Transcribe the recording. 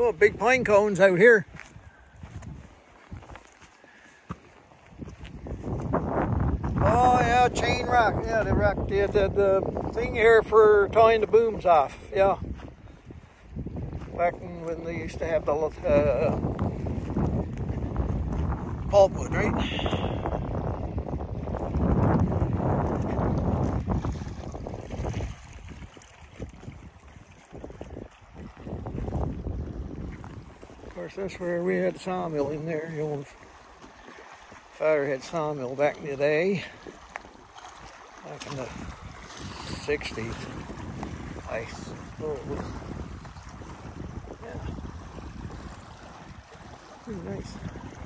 Oh, big pine cones out here. Oh yeah, chain rack. Yeah, the rack, the, the, the thing here for tying the booms off. Yeah. Back when they used to have the uh, pulpwood, right? Course, that's where we had sawmill in there. The old had sawmill back in the day, back in the 60s, I. Yeah. Pretty nice.